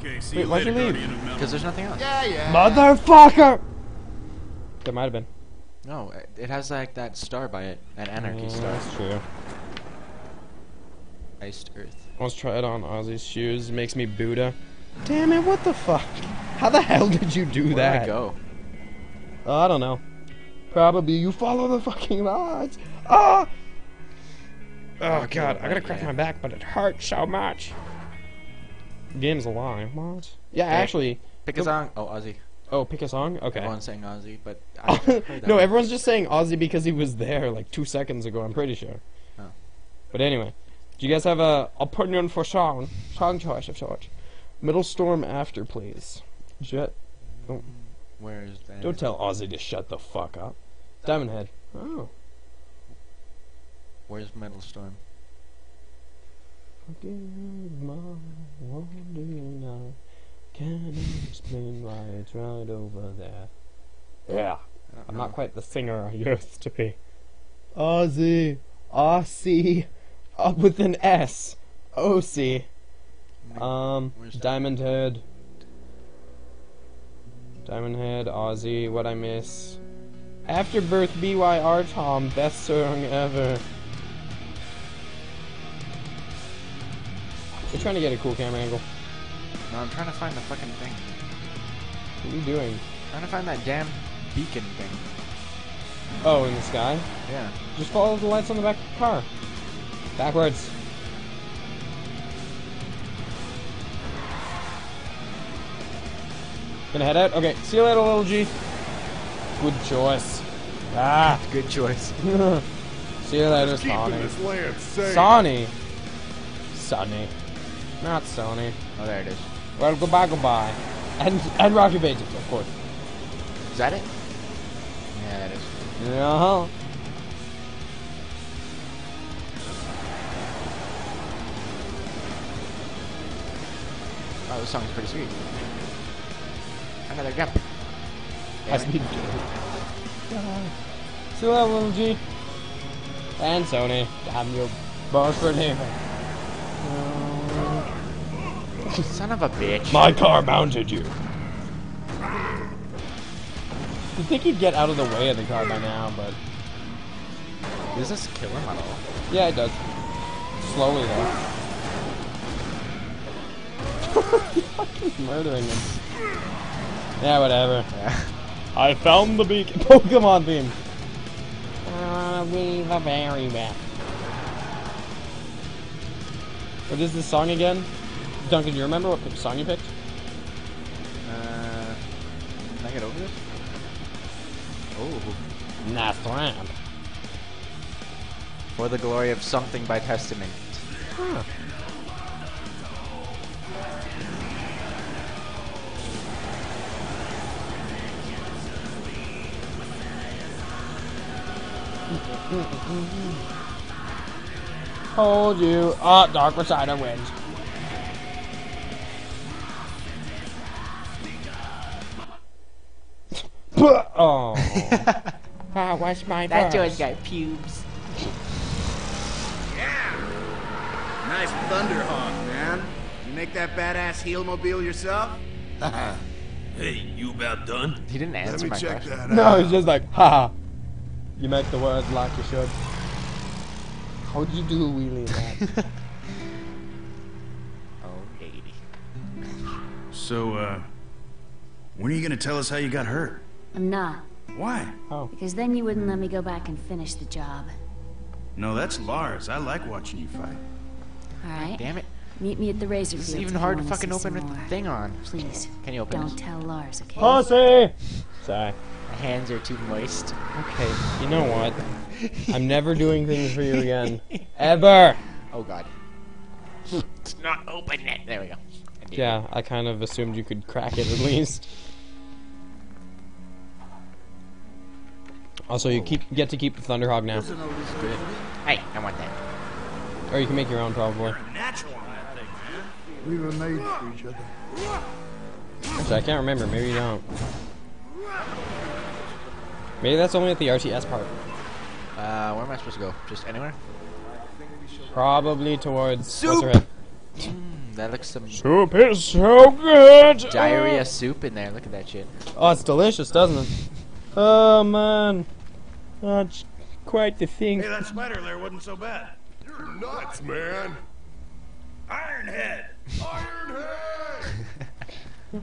Okay, see Wait, you why'd you leave? Guardian of Metal. Because there's nothing else. Yeah, yeah. Motherfucker! There might have been. No, it- it has like that star by it, that anarchy Yeah, star. That's true. Iced Earth. Let's try it on Ozzy's shoes. It Makes me Buddha. Damn it, what the fuck? How the hell did you do Where that? did I go? Oh, I don't know. Probably you follow the fucking lines. Ah! Oh Okay, god, I gotta crack my back, but it hurts so much. Game's a lie. What? Yeah, Okay. actually. Pick a song. Oh, Ozzy. Oh, pick a song? Okay. Everyone's saying Ozzy, but I that no, one. everyone's just saying Ozzy because he was there like two seconds ago, I'm pretty sure. Oh. But anyway, do you guys have a opinion for song? Song choice of sorts. Middle Storm After, please. Jet. Oh. Where is that? Don't tell Ozzy to shut the fuck up. Diamond Head. Oh. Where's Metal Storm? Forgive my wandering know? Can you explain why it's right over there. Yeah. I don't I'm know. not quite the singer I used to be. Ozzy. R-C. Up with an S. O-C. Um, Where's that? Diamond Head. Diamond Head, Ozzy, What I Miss. Afterbirth BYR Tom, best song ever. We're trying to get a cool camera angle. No, I'm trying to find the fucking thing. What are you doing? trying to find that damn beacon thing. Oh, in the sky? Yeah. Just follow the lights on the back of the car. Backwards. Gonna head out? Okay, see you later, little G. Good choice. Ah. Good choice. see you later, Sonny. this land safe. Sonny. Sonny. Not Sony. Oh, there it is. Well, goodbye, goodbye. And, and Rocky Basics, of course. Is that it? Yeah, that is. Uh-huh. Oh, this song's pretty sweet. Another jump. Damn me it. See you later, little G. And Sony. Damn you. Both for leaving. Son of a bitch. My car mounted you. You'd think he'd get out of the way of the car by now, but Does this kill him at all? yeah, it does. Slowly though. fucking murdering him. Yeah, whatever. Yeah. I found the beacon. Pokemon theme. Uh, we the very best. What is this song again? Duncan, do you remember what song you picked? Uh, can I get over this? Oh. Nice. For the glory of something by Testament. Huh. Hold you. Ah, Dark Poseidon wins. oh. that was my That verse. Joe's got pubes. Yeah. Nice Thunderhawk, man. You make that badass heel mobile yourself? Hey, you about done? He didn't answer Let me my check question. that No, out. it's just like, haha. You make the words like you should. How'd you do a wheelie in that? Oh, lady. So, uh, when are you gonna tell us how you got hurt? I'm not, Why? oh. because then you wouldn't let me go back and finish the job. No, that's Lars. I like watching you fight. Alright? Damn it. Meet me at the razor This field. is even hard to fucking open some with the thing on. Please, Can you open it? don't this? tell Lars, okay? Pussy! Sorry. My hands are too moist. Okay, you know what? I'm never doing things for you again. Ever! Oh god. It's not open yet. There we go. Yeah, I kind of assumed you could crack it at least. Also, you keep get to keep the Thunderhawk now. Hey, I want that. Or you can make your own, probably. Natural on that thing, man. We were made for each other. Actually, I can't remember. Maybe you don't. Maybe that's only at the RTS part. Uh, where am I supposed to go? Just anywhere? Probably towards Soup! what's her head? that looks some Soup is so good. diarrhea soup in there. Look at that shit. Oh, it's delicious, doesn't it? Oh man, that's quite the thing. Hey, that spider there wasn't so bad. You're nuts, man. Ironheade! Ironheade.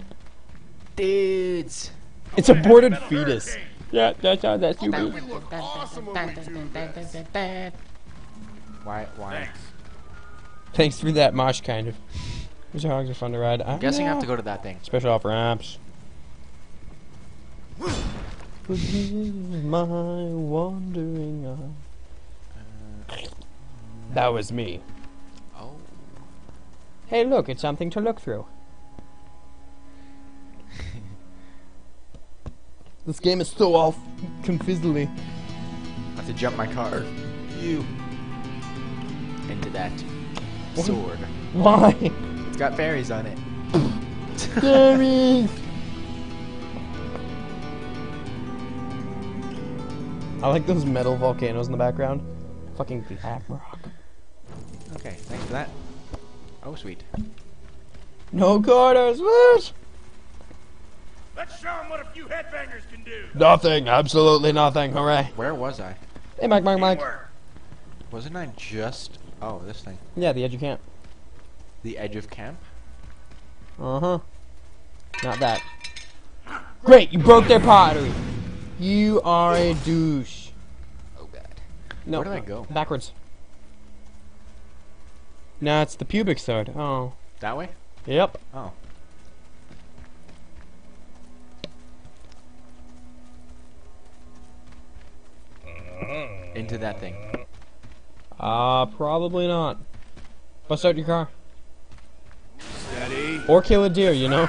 Dudes. It's aborted Metal fetus. hurricane. Yeah, that's how that's you. We look awesome when we do this. Why? Why? Thanks. Thanks for that mosh, kind of. These hogs are fun to ride. I'm guessing I have to go to that thing. Special off ramps. Forgive my wandering eye. Uh, that was me. Oh. Hey, look, it's something to look through. this game is so all confizzly. I have to jump my car You. into that sword. Why? It's got berries on it. Berries! I like those metal volcanoes in the background. Fucking black rock. Okay, thanks for that. Oh, sweet. No quarters, what? Let's show him what a few headbangers can do. Nothing, absolutely nothing, hooray. Where was I? Hey, Mike, Mike, Mike. Teamwork. Wasn't I just... Oh, this thing. Yeah, the edge of can't. The edge of camp? Uh huh. Not that. Great, you broke their pottery. You are a douche. Oh, God. No, Where did I go? Backwards. Nah, it's the pubic side. Oh. That way? Yep. Oh. Into that thing. Uh, probably not. Bust out your car. Steady. Or kill a deer, you know?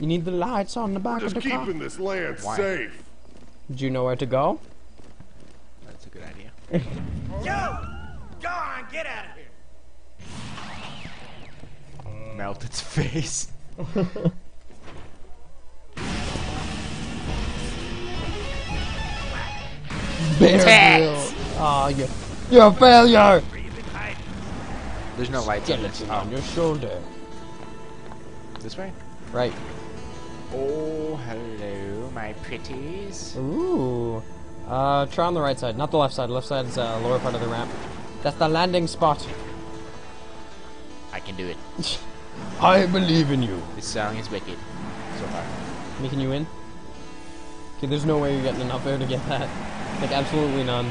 You need the lights on the back Just of the car. keeping this land Why? safe. Do you know where to go? That's a good idea. Yo! Go on, get out of here. Melt its face. Bearville. Aw, ah, you, you're a failure. Where you been hiding? There's no lights in on your shoulder. This way? Right. Oh, hello, my pretties. Ooh. Uh, try on the right side, not the left side. Left side is uh, lower part of the ramp. That's the landing spot. I can do it. I believe in you. This song is wicked. So far. Making you win? Okay, there's no way you're getting enough air to get that. Like, absolutely none.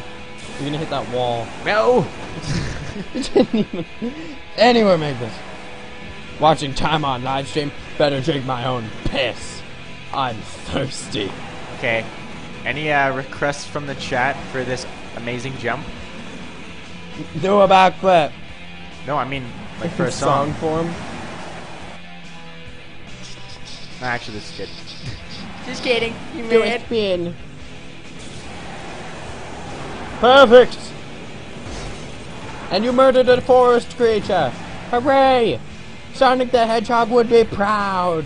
You're gonna hit that wall. No! You didn't even anywhere make this. Watching time on live stream, better drink my own piss. I'm thirsty. Okay. Any uh, requests from the chat for this amazing jump? Do a backflip. No, I mean, like for a song. form. Nah, actually, this is good. Just kidding. You Do a spin. Perfect. And you murdered a forest creature. Hooray! Sonic the Hedgehog would be proud.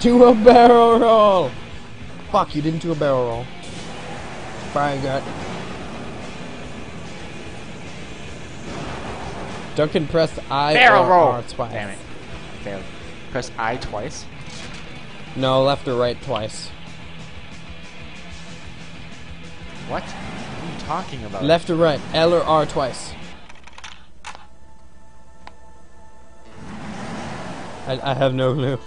Do a barrel roll. Fuck, you didn't do a barrel roll. Brian got. Duncan pressed I Barrel or roll! R twice. Damn it. Failed. Press I twice. No, left or right twice. What? What are you talking about? Left or right, L or R twice. I, I have no clue.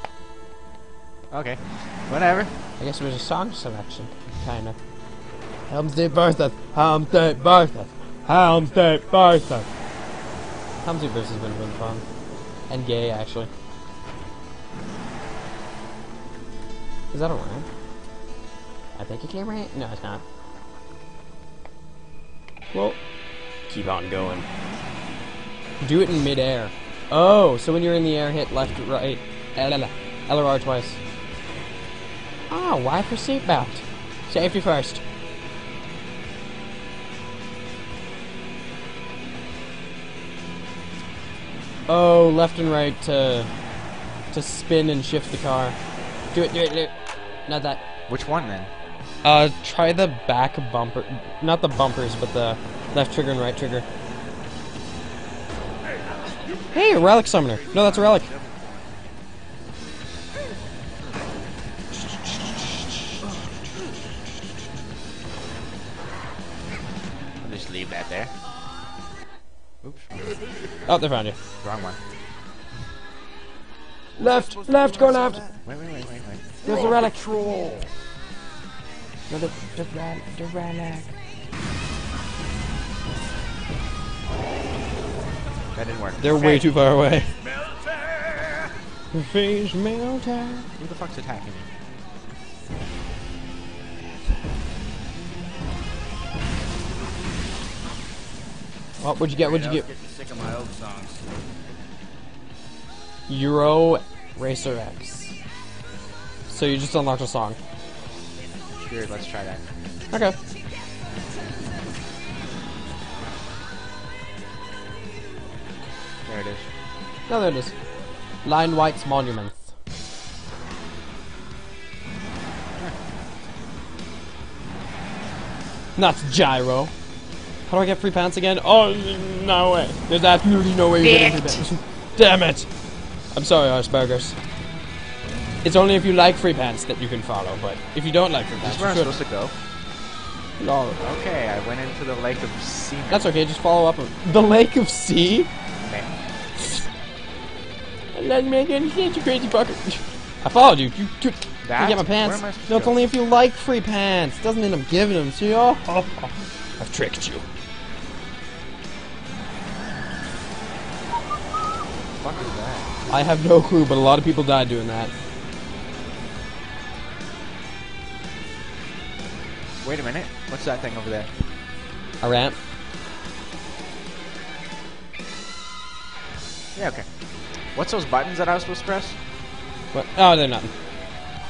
Okay. Whatever. I guess it was a song selection, kinda. Helm State versus Helm State versus Helm State versus Helm State versus would have been fun. And gay, actually. Is that a rhyme? I think it came right. No, it's not. Well, keep on going. Do it in midair. Oh, so when you're in the air, hit left, right, L, L, L or R twice. Ah, why for seatbelt? Safety first. Oh, left and right to to spin and shift the car. Do it, do it, do it. Not that. Which one then? Uh, try the back bumper. Not the bumpers, but the left trigger and right trigger. Hey, Hey, a relic summoner. No, that's a relic. I'll just leave that there. Oops. Oh, they found you. Wrong one. Left, left, go left. Wait, wait, wait, wait, wait. There's a relic. No, the, the, rel- the relic. That didn't work. They're Okay. way too far away. Face melter. Who the fuck's attacking me? Oh, what'd you get? What'd you get? Getting sick of my old songs. Euro Racer X. So you just unlocked a song. Sure, let's try that. Okay. There it is. No, there it is. Lionwhyte's Monuments. That's Gyro. How do I get free pants again? Oh, no way. There's absolutely no way you're getting free pants. Damn it. I'm sorry, Arsburgers. It's only if you like free pants that you can follow, but if you don't like free Is pants, this where I'm supposed to go? No. Okay, I went into the lake of sea. That's okay, just follow up. The Lake of Sea? Man. It doesn't make any sense, you crazy fucker. I followed you. You took. That? get my pants. am No, it's go? only if you like free pants. Doesn't mean I'm giving them to you. Oh, oh, oh. I've tricked you. fuck is that? I have no clue, but a lot of people died doing that. Wait a minute. What's that thing over there? A ramp. Yeah, okay. What's those buttons that I was supposed to press? What? Oh, they're nothing.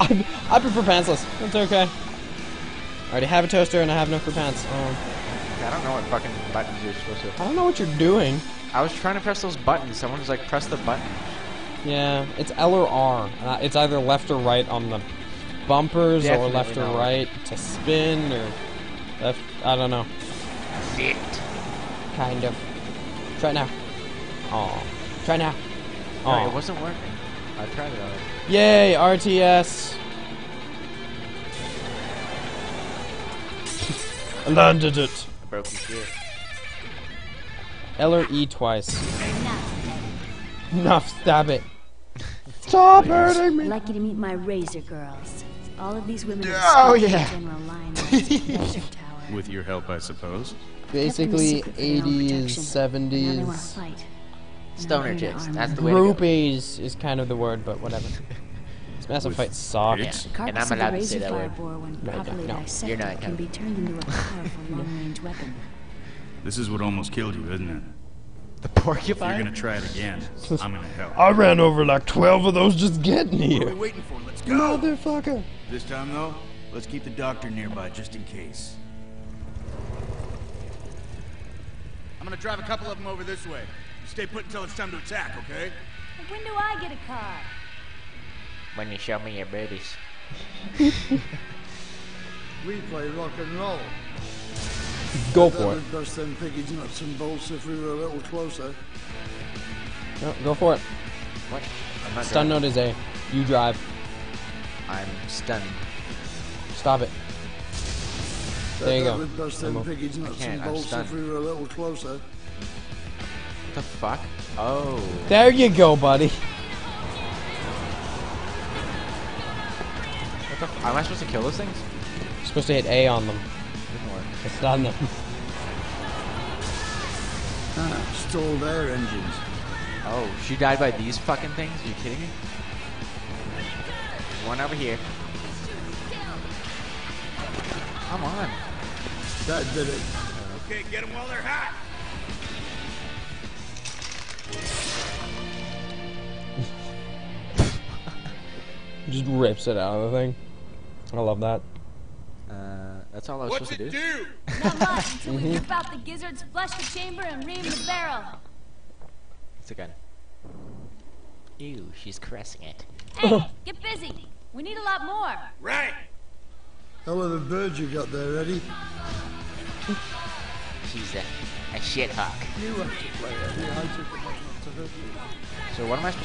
I, I prefer pantsless. That's okay. I already have a toaster and I have no free pants. Um, I don't know what fucking buttons you're supposed to. I don't know what you're doing. I was trying to press those buttons. Someone was like, press the button. Yeah, it's L or R. Uh, it's either left or right on the bumpers, or left or not. right to spin, or left. I don't know. Shit. Kind of. Try now. Oh, try now. No, it Oh, wasn't working. I tried it already. yay! RTS. Landed it. I broke the shit. L or E twice. Enough. Stab it. Stop hurting me. Lucky to meet my Razor girls. All of these women are Oh, yeah. General Lionel's. With your help, I suppose. Basically, Kept them secret for their own 80s, protection. Now they wanna 70s. Fight. Stoner Now they're chicks. That's the way to go. Groupies is kind of the word, but whatever. This massive With fight sucked. tits? The And I'm allowed to say razor that word. firebore, when No, properly no, dissected, you're not, can Kevin. be turned into a powerful long-range weapon. This is what almost killed you, isn't it? The If you're gonna try it again, I'm gonna help. I ran over like 12 of those just getting here. What are we here. waiting for? Let's go! Motherfucker. This time, though, let's keep the doctor nearby just in case. I'm gonna drive a couple of them over this way. You stay put until it's time to attack, okay? When do I get a car? When you show me your boobies. We play rock and roll. Go That for it. would bust them piggies nuts and bolts if we were a little closer. No, go for it. What? I'm not Stun driving. note is A. You drive. I'm stunned. Stop it. That, There you that go. would bust I'm them a- nuts can't, and I'm bolts stunned. if we were a little closer. What the fuck? Oh. There you go, buddy. What the f- Am I supposed to kill those things? You're supposed to hit A on them. Didn't work. to stun them. Ah, stalled their engines. Oh, she died by these fucking things? Are you kidding me? One over here. Come on. That did it. Okay, get them while they're hot. Just rips it out of the thing. I love that. Uh, that's all I was What's supposed to do. do? Not much until we rip out the gizzards, flush the chamber, and ream the barrel. It's a gun. Ew, she's caressing it. Hey, get busy. We need a lot more. Right. Hell of a bird you got there, Eddie. She's a, a shit hawk. You have to play Eddie. It. So what am I supposed